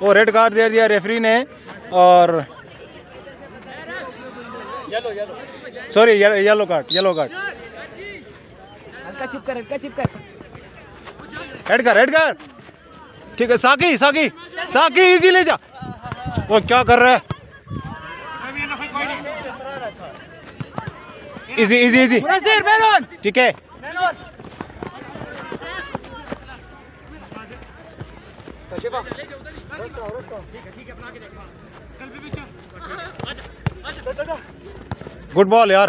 وہ red card دے دیا referee نے اور sorry yellow card yellow card ہلکا چپ کر ہلکا چپ کر۔ ٹھیک ہے ساکی ساکی ساکی ایزی لے جا۔ وہ کیا کر رہا ہے؟ ایزی ایزی ایزی ٹھیک ہے۔ گڈ بال یار۔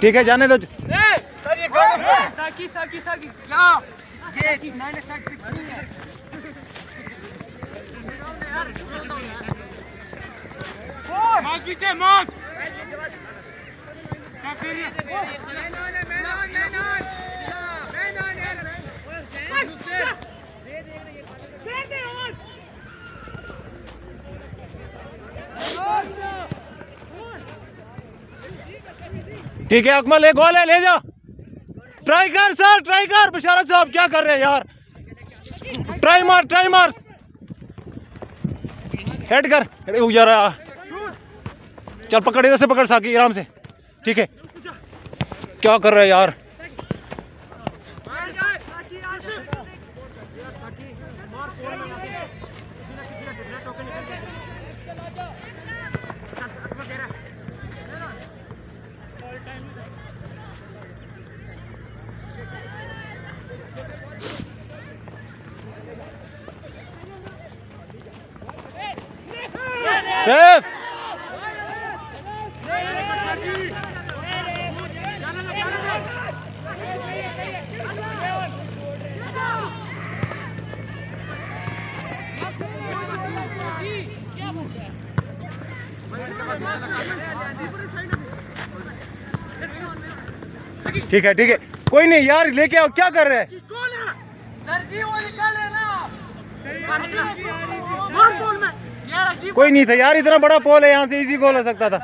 ٹھیک ہے جانے دو ساکی ساکی ساکی ٹھیک ہے، اکمل، ایک گول ہے، لے جا۔ ٹرائی کر سر ٹرائی کر۔ بشارت صاحب، کیا کر رہے ہیں یار؟ ٹرائی مار ٹرائی مار۔ ہیڈ کر۔ یار چل پکڑ، ادھر سے پکڑ ساکی، آرام سے۔ ٹھیک ہے۔ کیا کر رہے ہیں یار؟ ریف ٹھیک ہے ٹھیک ہے۔ کوئی نہیں یار لے کے آؤ۔ کیا کر رہے ہیں؟ کوئی نہیں تھا یار اتنا بڑا پول ہے یہاں سے ایزی گول ہو سکتا تھا۔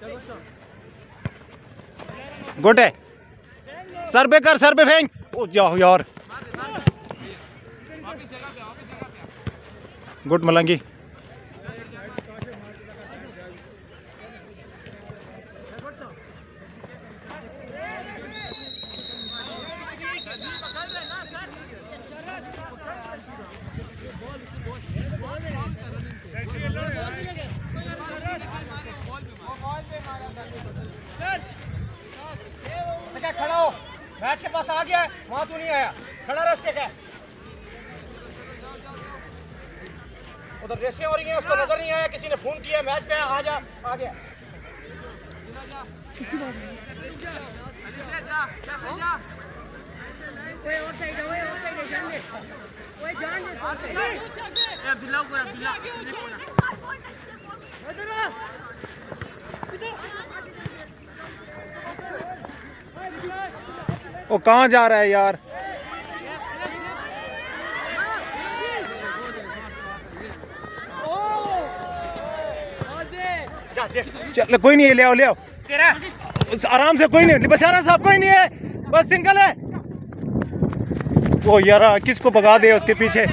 تو لینا گڈ ہے سر پہ کر سر پہ پھینک۔ او جاؤ یار۔ گڈ ملنگی کیا کھڑا ہو میچ کے پاس آ گیا ہے وہاں تو نہیں آیا۔ کھڑا رہ اس کے کیا ادھر ریسیں ہو رہی ہیں اس کو نظر نہیں آیا کسی نے فون کیا میچ پہ آ جا آ گیا۔ وہ کہاں جا رہا ہے یار؟ چل، کوئی نہیں ہے لے آؤ لے آؤ۔ آرام سے کوئی نہیں بشارہ صاحب کوئی نہیں ہے، بس سنگل ہے۔ وہ یار، کس کو بگا دے اس کے پیچھے؟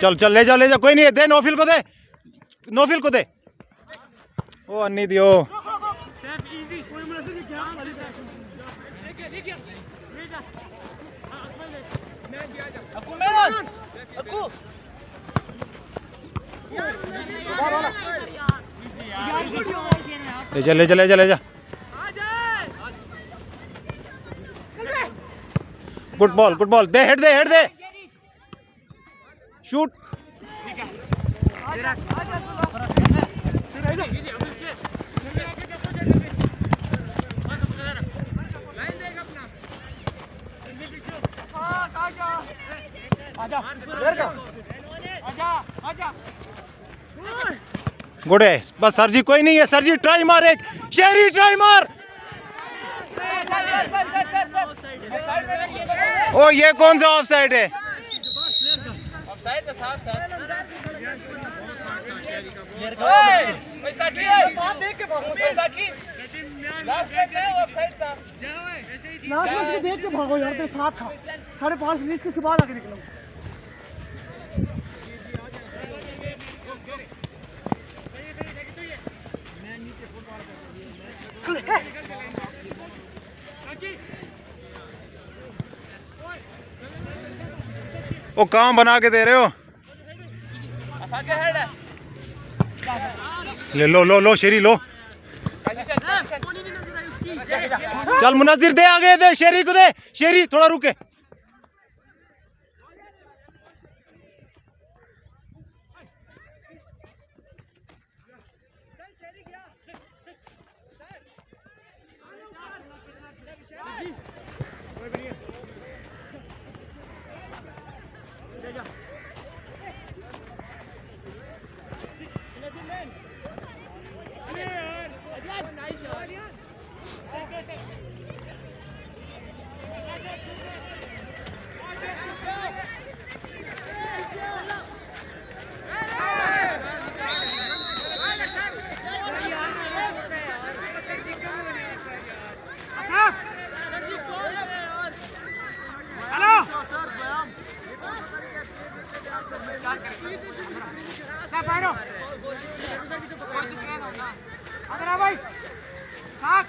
چل چل، لے جا لے جا، کوئی نہیں ہے دے نوفل کو دے۔ نوفل کو دے۔ وہ انی دیو۔ لے جا لے جا لے جا لے جا۔ Good ball good ball. دے، ہیڈ دے ہیڈ دے۔ شوٹ۔ گڈ ہے بس سر جی کوئی نہیں ہے۔ سر جی ٹرائی مار ایک۔ شہری ٹرائی مار۔ او یہ کون سا آف سائڈ ہے؟ دیکھ کے بھاگو یار تیرے ساتھ تھا۔ ساڑھے پانچ بیس کے بعد آگے نکلو۔ وہ کام بنا کے دے رہے ہو؟ لے لو لو لو، شیری، لو۔ چل مناظر دے آگے دے، شیری کو دے۔ شیری، تھوڑا رکے بھائی ساتھ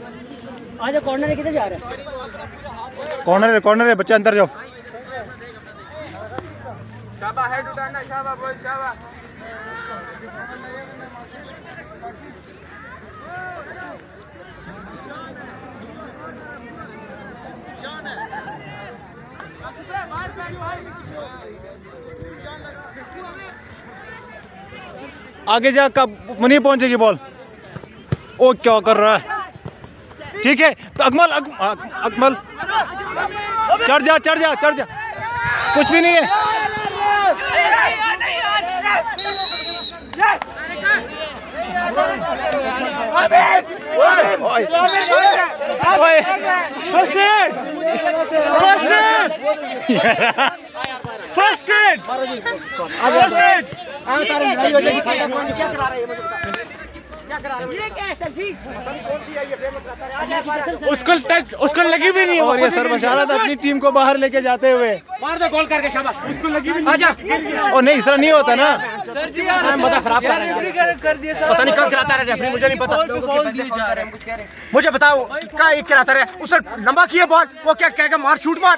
آج کارنر کدھر جا رہا ہے؟ کارنر ہے کارنر ہے بچہ اندر جاؤ۔ آگے جا کب نہیں پہنچے گی بال۔ او کیا کر رہا ہے؟ ٹھیک ہے؟ تو اکمل اکمل۔ چڑھ جا چڑھ جا چڑھ جا۔ کچھ بھی نہیں ہے۔ فرسٹ ایڈ فرسٹ ایڈ اس کو لگی بھی نہیں اور یہ سر بشارت اپنی ٹیم کو باہر لے کے جاتے ہوئے۔ مار دو گول کر کے شاباش۔ اس کو لگی بھی نہیں اور نہیں اس طرح نہیں ہوتا نا۔ مزہ خراب کر رہے پتہ نہیں کب کراتا رہے ریفری مجھے نہیں پتا مجھے بتاؤ کیا ایک کراتا رہے اس نے لمبا کیا بال؟ وہ کیا کہے گا مار شوٹ مار؟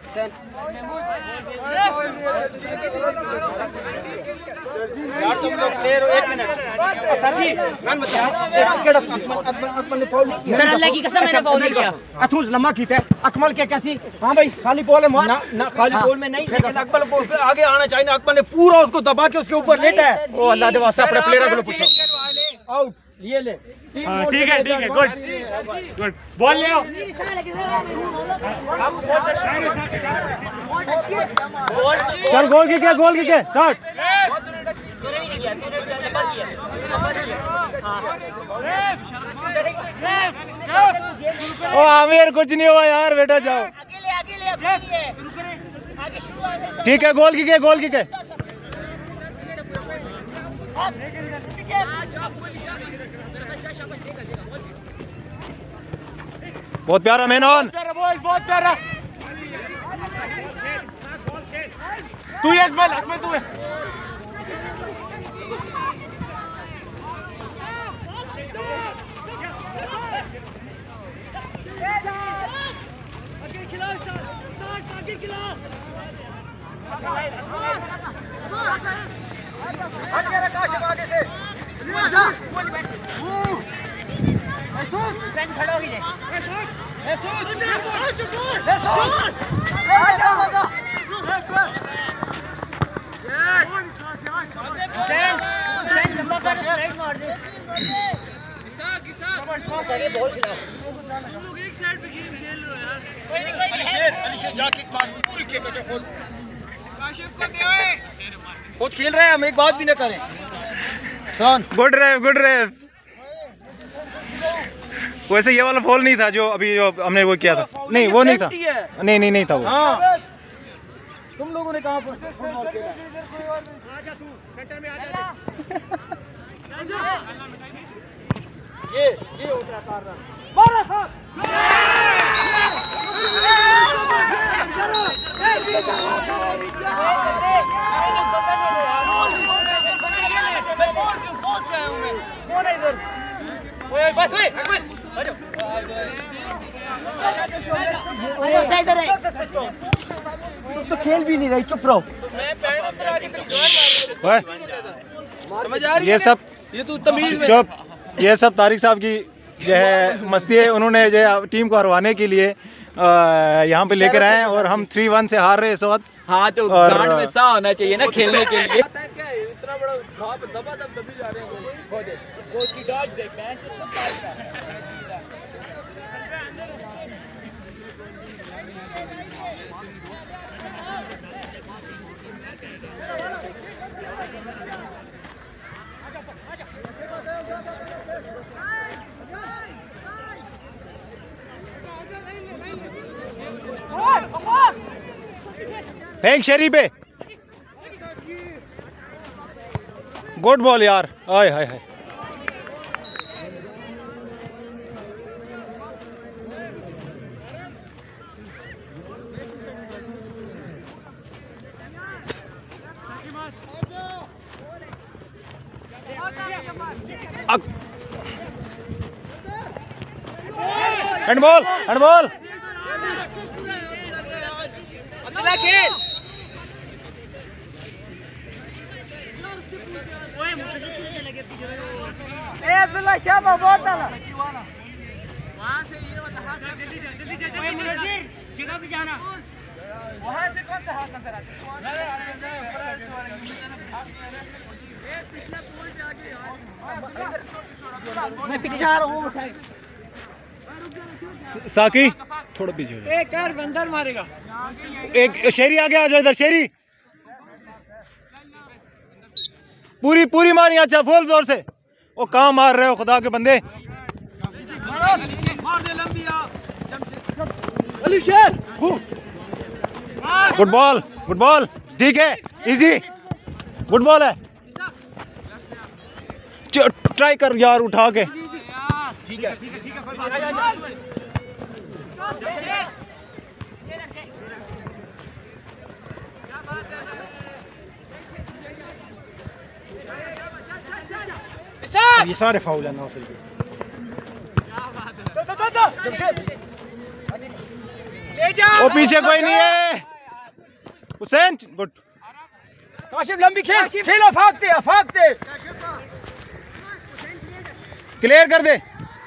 اتھوز اکمل کے کیسی ہاں بھائی خالی بول ہے نہ خالی بول میں نہیں لیکن اکمل کو آگے آنا چاہیے اکمل نے پورا اس کو دبا کے اس کے اوپر لیٹا ہے او اللہ دے واسطے اپنے پلیئر کو پوچھو آؤٹ یہ لے۔ ہاں، ٹھیک ہے ٹھیک ہے گڈ گڈ بول لے چل گول کی کیا گول کی کیا شاٹ۔ عامر کچھ نہیں ہوا یار بیٹا جاؤ۔ ٹھیک ہے گول کی کیا گول کی کیا بہت پیارا مینون بہت پیارا تو یہ اکمل اکمل تو کھلا کوئی نہیں کوئی نہیں علی شیر جا کے ایک بار پوری کے پیچھے فول کاشف کو دیوئے خود کھیل رہے ہیں ہم ایک بات بھی نہ کریں۔ سون۔ گڈ ریف گڈ ریف ویسے یہ والا فول نہیں تھا جو ابھی ہم نے وہ کیا تھا۔ نہیں وہ نہیں تھا۔ نہیں نہیں نہیں تھا وہ۔ ہاں۔ تم لوگوں نے کہاں یہ یہ تو کھیل بھی نہیں رہی چپ رہو۔ یہ سب یہ چپ۔ یہ سب طارق صاحب کی جو ہے مستی ہے انہوں نے جو ہے ٹیم کو ہروانے کے لیے یہاں پہ لے کر آئے ہیں اور ہم تھری ون سے ہار رہے اس وقت۔ ہاں تو گرانڈ میں سا ہونا چاہیے نا کھیلنے کے لیے۔ اتنا بڑا دبا دب دبی جا رہے ہیں پھینک شیری پہ۔ گڈ بال یار۔ آئے ہائے ہائے اینڈ بال اینڈ بال۔ اگلا کھیل اے عبداللہ شاہ بہت ڈالا وہاں سے یہ جگہ بھی جانا وہاں سے کون سا ہاتھ نظر آتا میں پیچھے جا رہا ہوں ساکی؟ تھوڑا پیچھے۔ ایک کر بندر مارے گا۔ ایک شیری آگے آ جاؤ ادھر شیری۔ پوری پوری ماری اچھا فول زور سے۔ وہ کہاں مار رہے ہو خدا کے بندے۔ علی شیر۔ گڈ بال گڈ بال ٹھیک ہے ایزی گڈ بال ہے۔ ٹرائی کر یار اٹھا کے۔ ٹھیک ہے۔ سارے فاول نوفل کے وہ پیچھے کوئی نہیں ہے۔ حسین گڈ۔ کاشف لمبی کھیل۔ کھیلو کلیئر کر دے۔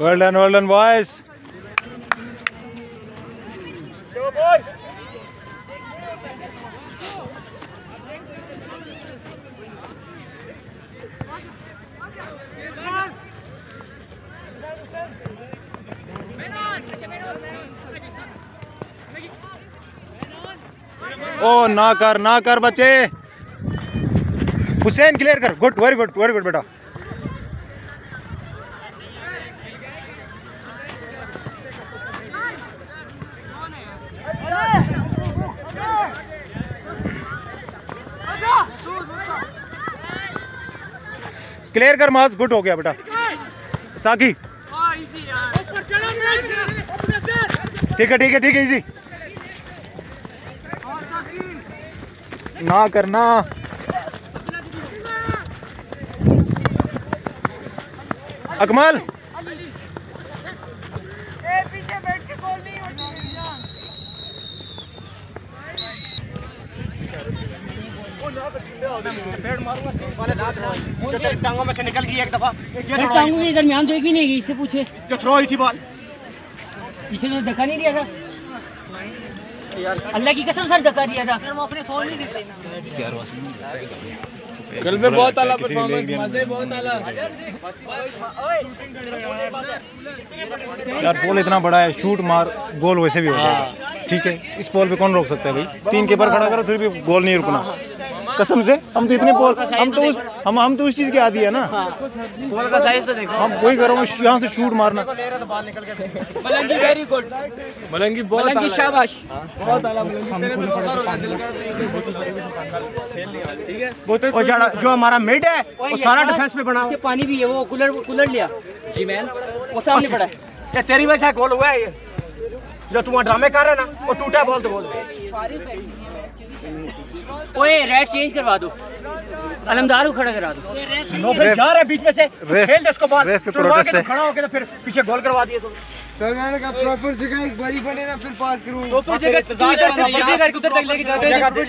Well done well done boys او نہ کر نہ کر بچے حسین کلیئر کر good very good very good بیٹا کلیئر کر ماز گڈ ہو گیا بیٹا ساکی ٹھیک ہے ٹھیک ہے ٹھیک ہے ایزی نہ کرنا اکمل ٹانگوں میں سے نکل گئی ایک دفعہ ٹانگوں کے درمیان تو ایک بھی نہیں گئی اس سے پوچھے۔ جو تھرو ہوئی تھی بال۔ پیچھے تو دھکا نہیں دیا تھا۔ اللہ کی قسم سر دھکا دیا تھا۔ سر وہ اپنے فون نہیں دیتے۔ کل میں بہت اعلیٰ پرفارمنس مزے بہت اعلیٰ۔ یار پول اتنا بڑا ہے شوٹ مار گول ویسے بھی ہو جائے گا۔ ٹھیک ہے اس پول پہ کون روک سکتا ہے بھائی؟ تین کیپر کھڑا کرو پھر بھی گول نہیں رکنا۔ قسم سے ہم تو اتنے پول ہم تو اس ہم ہم تو اس چیز کے عادی ہے نا۔ بال کا سائز تو دیکھو ہم وہی کرو یہاں سے شوٹ مارنا۔ ملنگی ویری گڈ ملنگی بہت ملنگی شاباش۔ بہت اعلیٰ اور جڑا جو ہمارا مڈ ہے وہ سارا ڈیفنس پہ بنا پانی بھی ہے وہ کولر کولر لیا۔ جی مین وہ سامنے پڑا ہے۔ یہ تیری وجہ سے گول ہوا ہے یہ؟ جو تم ڈرامے کر رہے نا وہ ٹوٹا بال تو بول اوے ریٹ چینج کروا دو۔ علمدار کو کھڑا کرا دو۔ نو پھر جا رہے بیچ میں سے۔ ریف- کھیل دے اس کو بال۔ ریف پہ کے تو ہے۔ کھڑا ہو کے تو پھر پیچھے گول کروا دیے تو۔ سر میں نے کہا پراپر جگہ ایک باری بنے نا پھر پاس کروں۔ ادھر تک لے کے جاتے